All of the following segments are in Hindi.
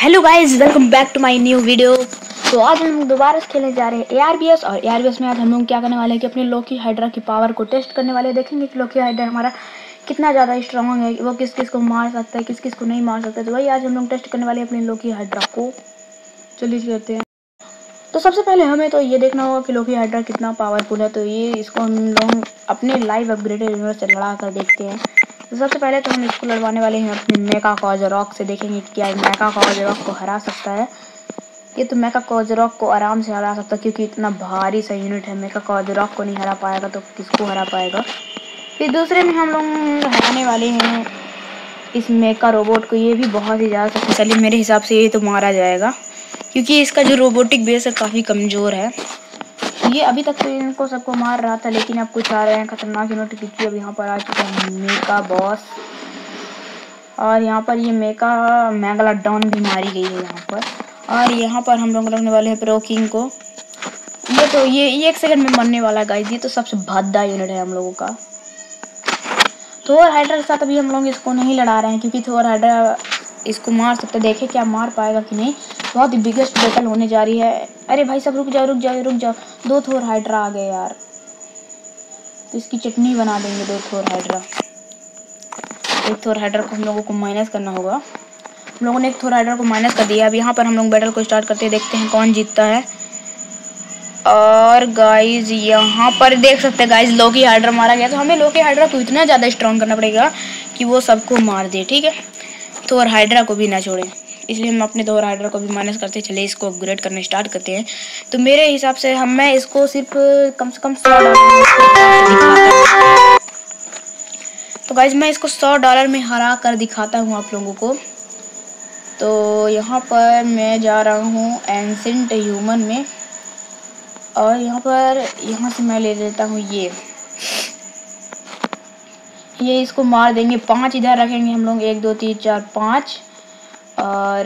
Hello guys welcome back to my new video तो आज हम दोबारा खेलने जा रहे हैं एआरबीएस और एआरबीएस में आज हम लोग क्या करने वाले हैं कि अपने लोकी हाइड्रा की पावर को टेस्ट करने वाले देखेंगे कि लोकी हाइड्रा हमारा कितना ज़्यादा स्ट्रॉन्ग है, वो किस किस को मार सकता है, किस किस को नहीं मार सकता तो वही आज हम लोग टेस्ट करने वाले अपने लोकी हाइड्रा को। चलिए करते हैं। तो सबसे पहले हमें तो ये देखना होगा कि लोकी हाइड्रा कितना पावरफुल है। तो ये इसको हम लोग अपने लाइव अपग्रेडेड यूनिवर्स से लड़ा कर देखते हैं। तो सबसे पहले तो हम इसको लड़वाने वाले हैं अपने मेका कॉजरॉक से देखेंगे कि क्या मेका कॉजरॉक को हरा सकता है। ये तो मेका कॉजरॉक को आराम से हरा सकता है क्योंकि इतना भारी सा यूनिट है। मेका कॉजरॉक को नहीं हरा पाएगा तो किसको हरा पाएगा? फिर दूसरे में हम लोग हराने वाले हैं इस मेका रोबोट को। ये भी बहुत ही ज़्यादा शक्तिशाली मेरे हिसाब से ये तो मारा जाएगा क्योंकि इसका जो रोबोटिक बेस है काफ़ी कमज़ोर है। ये अभी तक तो इनको सबको मार रहा था, लेकिन अब कुछ आ रहे हैं, खतरनाक यूनिट क्योंकि अब यहाँ पर आ चुका है, मेका बॉस और यहाँ पर ये मेका मैगला डाउन भी मारी गई है यहाँ पर। और यहाँ पर हम लोग रखने वाले हैं प्रो किंग को। ये तो ये एक सेकंड में मरने वाला गाइस ये तो सबसे भद्दा यूनिट है हम लोगों का। थोर हाइड्रा के साथ अभी हम लोग इसको नहीं लड़ा रहे हैं, क्योंकि थोर हाइड्रा इसको मार सकते देखे क्या मार पाएगा कि नहीं। बहुत ही बिगेस्ट बैटल होने जा रही है। अरे भाई सब रुक जाओ रुक जाओ रुक जाओ। दो थोर हाइड्रा आ गए यार। तो इसकी चटनी बना देंगे दो थोर हाइड्रा एक थोर हाइड्रा को हम लोगों को माइनस करना होगा। हम लोगों ने एक थोर हाइड्रा को माइनस कर दिया। अब यहाँ पर हम लोग बैटल को स्टार्ट करते हैं। देखते हैं कौन जीतता है। और गाइज़ यहाँ पर देख सकते हैं गाइज़ लोकी हाइड्रा मारा गया। तो हमें लोकी हाइड्रा को इतना ज़्यादा स्ट्रॉन्ग करना पड़ेगा कि वो सबको मार दे, ठीक है? थोर हाइड्रा को भी ना छोड़ें। इसलिए हम अपने दो राइडर को भी माइनस करते चले इसको अपग्रेड करना स्टार्ट करते हैं। तो मेरे हिसाब से हम, मैं इसको सिर्फ़ कम से कम सौ डॉलर तो गाइज़ मैं इसको सौ डॉलर में हरा कर दिखाता हूँ आप लोगों को। तो यहाँ पर मैं जा रहा हूँ एंसेंट ह्यूमन में। और यहाँ पर, यहाँ से मैं ले लेता हूँ ये। ये इसको मार देंगे, पाँच इधर रखेंगे हम लोग, एक, दो, तीन, चार, पाँच। और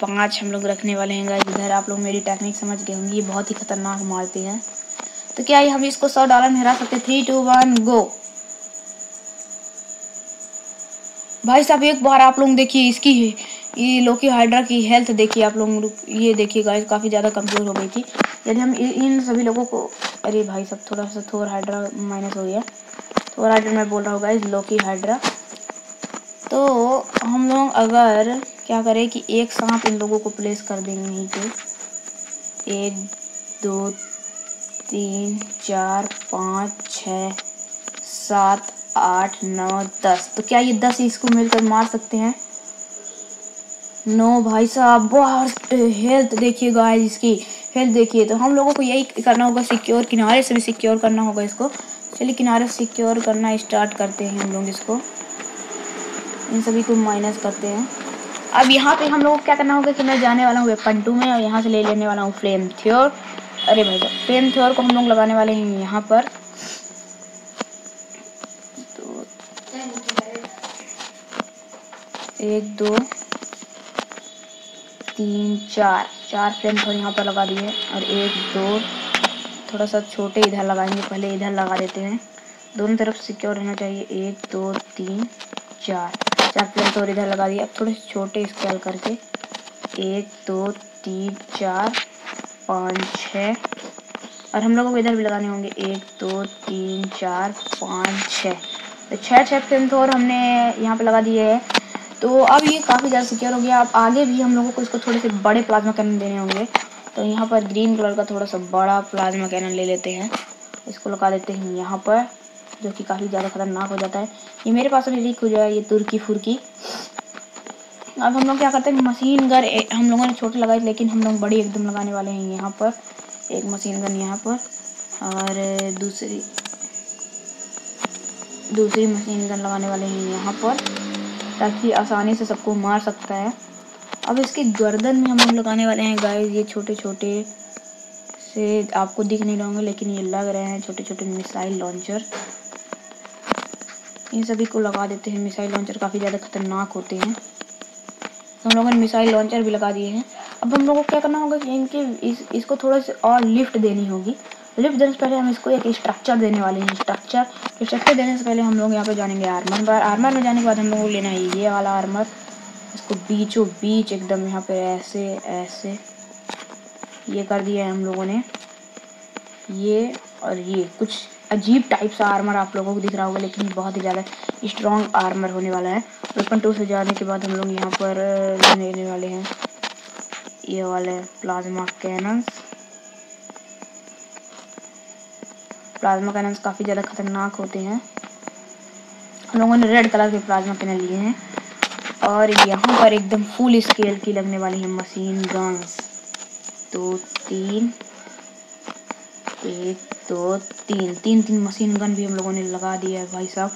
पाँच हम लोग रखने वाले हैं गाइस इधर आप लोग मेरी टेक्निक समझ गए होंगे, ये बहुत ही खतरनाक मारते हैं। तो क्या ये हम इसको सौ डॉलर में हरा सकते थ्री टू वन गो भाई साहब, एक बार आप लोग देखिए इसकी, ये लोकी हाइड्रा की हेल्थ देखिए आप लोग, ये देखिए गाइस काफ़ी ज़्यादा कमज़ोर हो गई थी। यदि हम इन सभी लोगों को, अरे भाई साहब, थोड़ा सा थोर हाइड्रा माइनस हो गया। थोर हाइड्रा मैं बोल रहा हूँ गाइस लोकी हाइड्रा तो हम लोग अगर क्या करें कि एक सांप इन लोगों को प्लेस कर देंगे यहीं पे। एक, दो, तीन, चार, पाँच छ सात, आठ, नौ, दस। तो क्या ये दस इसको मिलकर मार सकते हैं? नो भाई साहब, बहुत हेल्थ देखिए गाइस इसकी। हेल्थ देखिए तो हम लोगों को यही करना होगा सिक्योर किनारे से भी सिक्योर करना होगा इसको। चलिए किनारे से सिक्योर करना स्टार्ट करते हैं हम लोग इसको। इन सभी को माइनस करते हैं। अब यहाँ पे हम लोग क्या करना होगा कि मैं जाने वाला हूँ वेपन टू में और यहाँ से ले लेने वाला हूँ फ्लेम थ्योर। अरे भाई फ्लेम थ्योर को हम लोग लगाने वाले हैं यहाँ पर। तो एक, दो, तीन, चार। चार फ्लेम थ्योर यहाँ पर लगा दिए और एक, दो, थोड़ा सा छोटे इधर लगाएँगे, पहले इधर लगा देते हैं। दोनों तरफ़ सिक्योर रहना चाहिए। एक, दो, तीन, चार। चार प्लेट और इधर लगा दिया अब थोड़े छोटे स्केल करके। एक, दो, तीन, चार, पाँच छः और हम लोगों को इधर भी लगाने होंगे। एक, दो, तीन, चार, पाँच छः तो छः छः तो और हमने यहाँ पे लगा दिए हैं। तो अब ये काफ़ी ज़्यादा सिक्योर हो गया। अब आगे भी हम लोगों को इसको थोड़े से बड़े प्लाज्मा कैनन देने होंगे। तो यहाँ पर ग्रीन कलर का थोड़ा सा बड़ा प्लाज्मा कैनन ले लेते हैं। इसको लगा देते हैं यहाँ पर। जो कि काफ़ी ज़्यादा खतरनाक हो जाता है। ये मेरे पास अभी लीक हो जाए ये तुर्की फुर्की। अब हम लोग क्या करते हैं, मशीन गन हम लोगों ने छोटे लगाए, लेकिन हम लोग बड़ी एकदम लगाने वाले हैं यहाँ पर। एक मशीन गन यहाँ पर, और दूसरी दूसरी मशीन गन लगाने वाले हैं यहाँ पर, ताकि आसानी से सबको मार सकता है। अब इसके गर्दन में हम लोग लगाने वाले हैं गाय ये छोटे छोटे से आपको दिख नहीं रहे होंगे, लेकिन ये लग रहे हैं छोटे छोटे मिसाइल लॉन्चर इन सभी को लगा देते हैं। मिसाइल लॉन्चर काफ़ी ज़्यादा खतरनाक होते हैं। तो हम लोगों ने मिसाइल लॉन्चर भी लगा दिए हैं। अब हम लोगों को क्या करना होगा कि इनके इस, इसको थोड़ा सा और लिफ्ट देनी होगी। लिफ्ट देने से पहले हम इसको एक स्ट्रक्चर देने वाले हैं। स्ट्रक्चर स्ट्रक्चर देने से पहले हम लोग यहाँ पे जानेंगे आर्मर पर आर्मर में जाने के बाद हम लोग को लेना है ये वाला आर्मर इसको बीचों बीच एकदम यहाँ पे ऐसे ऐसे। ये कर दिया है हम लोगों ने। ये और ये। कुछ अजीब टाइप सा आर्मर आप लोगों को दिख रहा होगा, लेकिन बहुत ही ज़्यादा स्ट्रॉन्ग आर्मर होने वाला है। वेपन टू से जाने के बाद हम लोग यहाँ पर लेने वाले हैं। ये वाले प्लाज्मा कैनन्स प्लाज्मा कैनन्स काफ़ी ज़्यादा खतरनाक होते हैं। हम लोगों ने रेड कलर के प्लाज्मा कैनन लिए हैं। और यहाँ पर एकदम फुल स्केल की लगने वाली है मशीन गन्स दो, तीन। एक, दो, तीन। तीन तीन मशीन गन भी हम लोगों ने लगा दिया है भाई साहब।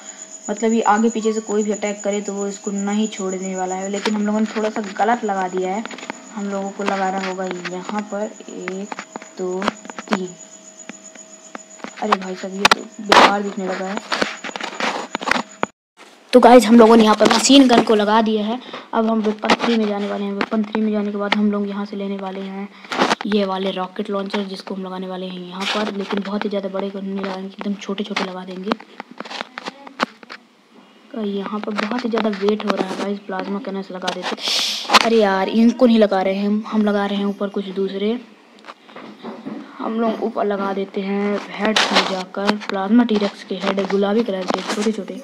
मतलब ये आगे पीछे से कोई भी अटैक करे तो वो इसको नहीं छोड़ने वाला है। लेकिन हम लोगों ने थोड़ा सा गलत लगा दिया है। हम लोगों को लगाना होगा यहाँ पर एक, दो, तीन। अरे भाई साहब, ये तो बेकार दिखने लगा है। तो गाइज़ हम लोगों ने यहाँ पर मशीन गन को लगा दिया है। अब हम वेपन थ्री में जाने वाले हैं। वेपन थ्री में जाने के बाद हम लोग यहाँ से लेने वाले हैं। ये वाले रॉकेट लॉन्चर जिसको हम लगाने वाले हैं यहाँ पर, लेकिन बहुत ही ज़्यादा बड़े नहीं लगाएँगे एकदम छोटे छोटे लगा देंगे। तो यहाँ पर बहुत ही ज़्यादा वेट हो रहा है गाइस प्लाज्मा कैनस लगा देते। अरे यार, इनको नहीं लगा रहे हैं हम लगा रहे हैं ऊपर कुछ दूसरे। हम लोग ऊपर लगा देते हैं हेड में जाकर प्लाज्मा टीरक्स के हेड गुलाबी कलर के छोटे छोटे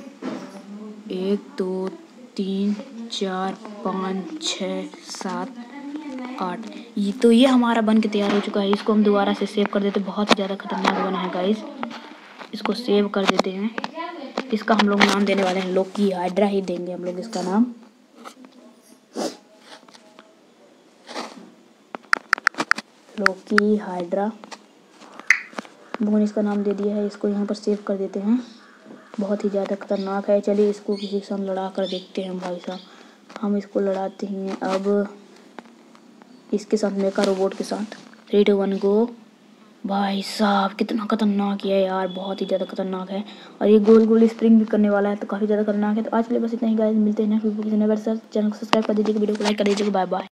एक, दो, तीन, चार, पाँच, छ, सात आठ ये तो ये हमारा बन के तैयार हो चुका है। इसको हम दोबारा से सेव कर देते हैं। बहुत ही ज़्यादा खतरनाक बना है गाइस इसको सेव कर देते हैं। इसका हम लोग नाम देने वाले हैं लोकी हाइड्रा ही देंगे हम लोग इसका नाम। लोकी हाइड्रा लोगों ने इसका नाम दे दिया है। इसको यहाँ पर सेव कर देते हैं। बहुत ही ज़्यादा खतरनाक है। चलिए इसको किसी से हम लड़ा कर देखते हैं भाई साहब। हम इसको लड़ाते हैं अब। इसके साथ मेका रोबोट के साथ? Three two one, go. भाई साहब, कितना खतरनाक है यार, बहुत ही ज़्यादा खतरनाक है। और ये गोल गोल स्प्रिंग भी करने वाला है तो काफ़ी ज़्यादा खतरनाक है। तो आज के लिए बस इतना ही गाइस मिलते हैं नेक्स्ट वीडियो चैनल को सब्सक्राइब कर दीजिएगा वीडियो को लाइक कर दीजिएगा बाय बाय